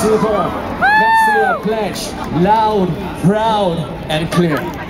Super. Let's say a pledge. Loud, proud, and clear.